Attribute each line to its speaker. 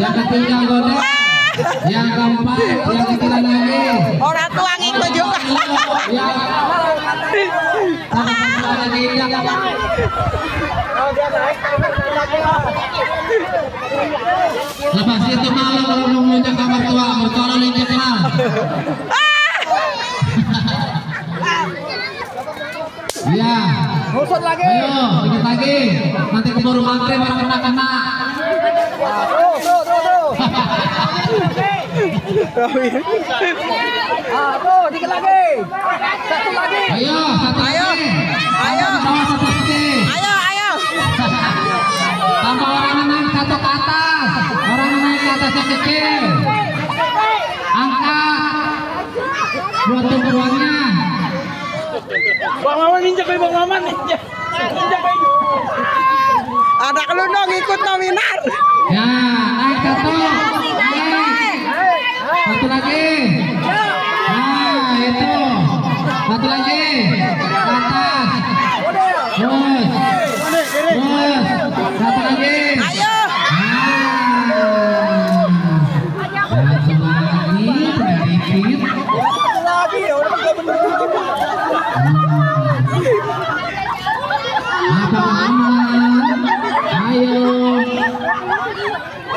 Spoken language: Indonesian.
Speaker 1: yang ketiga gode yang keempat yang ketiga lagi
Speaker 2: Orang tua ngikut juga.
Speaker 1: yang lepas itu malu mau nginjak kamar tua kalau injak lah Iya.
Speaker 3: Ngusut lagi.
Speaker 1: Ayo, injak lagi. Nanti keburu maghrib orang kena kena.
Speaker 3: Tuh, tuh, tuh, tuh. Ah, tuh, dikit lagi. Satu lagi.
Speaker 1: Ayo, satu
Speaker 2: Ayo.
Speaker 1: lagi.
Speaker 2: Ayo.
Speaker 1: Tambah satu lagi.
Speaker 2: Ayo, ayo.
Speaker 1: Tambah orang naik satu ke atas. Orang naik ke atas yang kecil. Angkat. Dua tumpuannya.
Speaker 3: Bang Maman injak kali Bang Maman injak. Injak kali.
Speaker 2: Ada kelundong ikut nominar.
Speaker 1: Ya, naik satu. Naik. Satu lagi. Nah, itu. Satu lagi. Terus.